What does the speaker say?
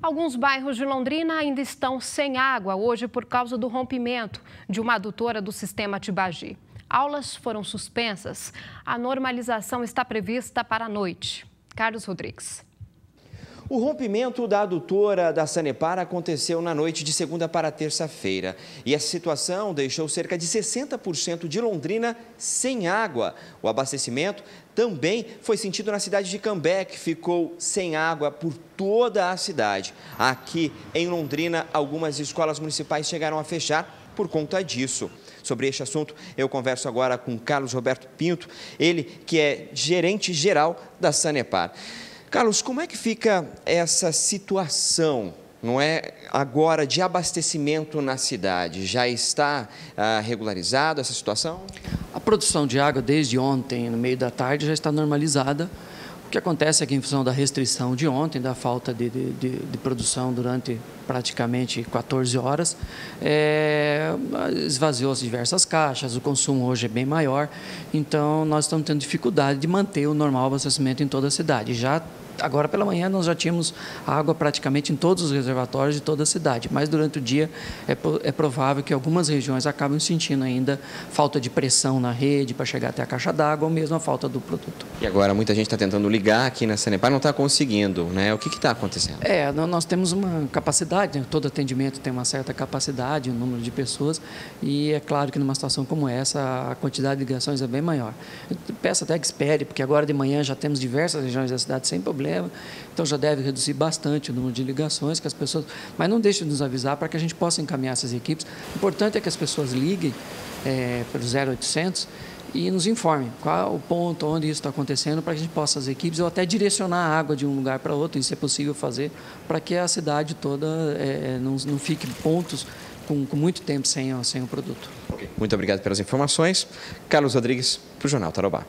Alguns bairros de Londrina ainda estão sem água hoje por causa do rompimento de uma adutora do sistema Tibagi. Aulas foram suspensas. A normalização está prevista para a noite. Carlos Rodrigues. O rompimento da adutora da Sanepar aconteceu na noite de segunda para terça-feira. E essa situação deixou cerca de 60% de Londrina sem água. O abastecimento também foi sentido na cidade de Cambé, que ficou sem água por toda a cidade. Aqui em Londrina, algumas escolas municipais chegaram a fechar por conta disso. Sobre este assunto, eu converso agora com Carlos Roberto Pinto, ele que é gerente geral da Sanepar. Carlos, como é que fica essa situação, não é, agora de abastecimento na cidade? Já está ah, regularizada essa situação? A produção de água desde ontem, no meio da tarde, já está normalizada. O que acontece é que, em função da restrição de ontem, da falta de, de, de, de produção durante praticamente 14 horas, é, esvaziou-se diversas caixas, o consumo hoje é bem maior, então nós estamos tendo dificuldade de manter o normal abastecimento em toda a cidade. Já agora pela manhã nós já tínhamos água praticamente em todos os reservatórios de toda a cidade, mas durante o dia é, é provável que algumas regiões acabem sentindo ainda falta de pressão na rede para chegar até a caixa d'água ou mesmo a falta do produto. E agora muita gente está tentando ligar aqui na Sanepar, não está conseguindo, né? O que está acontecendo? É, nós temos uma capacidade, né? todo atendimento tem uma certa capacidade, um número de pessoas, e é claro que numa situação como essa a quantidade de ligações é bem maior. Eu peço até que espere, porque agora de manhã já temos diversas regiões da cidade sem problema problema. Então já deve reduzir bastante o número de ligações que as pessoas. Mas não deixe de nos avisar para que a gente possa encaminhar essas equipes. O importante é que as pessoas liguem é, para o 0800 e nos informem qual o ponto onde isso está acontecendo para que a gente possa as equipes ou até direcionar a água de um lugar para outro, isso é possível fazer para que a cidade toda é, não, não fique pontos com, com, muito tempo sem, sem o produto. Muito obrigado pelas informações. Carlos Rodrigues, para o Jornal Tarobá.